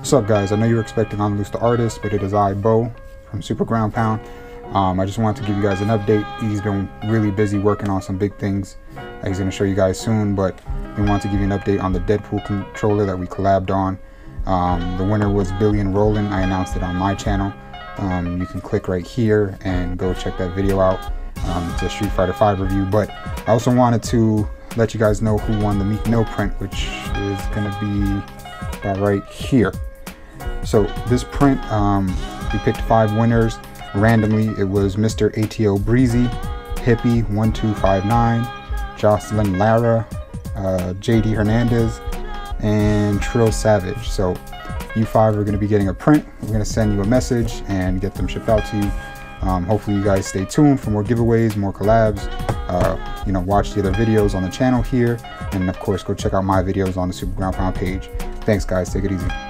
What's up guys? I know you're expecting Andaluz the artist, but it is I, Bo, from Super Ground Pound. Um, I just wanted to give you guys an update. He's been really busy working on some big things that he's going to show you guys soon, but we wanted to give you an update on the Deadpool controller that we collabed on. Um, the winner was Billy and Roland. I announced it on my channel. Um, you can click right here and go check that video out. Um, it's a Street Fighter 5 review, but I also wanted to let you guys know who won the Meek Mill print, which is going to be uh, right here. So this print, um, we picked five winners randomly. It was Mr. ATO Breezy, Hippie 1259, Jocelyn Lara, uh, JD Hernandez, and Trill Savage. So you five are going to be getting a print. We're going to send you a message and get them shipped out to you. Um, hopefully you guys stay tuned for more giveaways, more collabs. Uh, you know, watch the other videos on the channel here. And of course, go check out my videos on the Super Ground Pound page. Thanks guys, take it easy.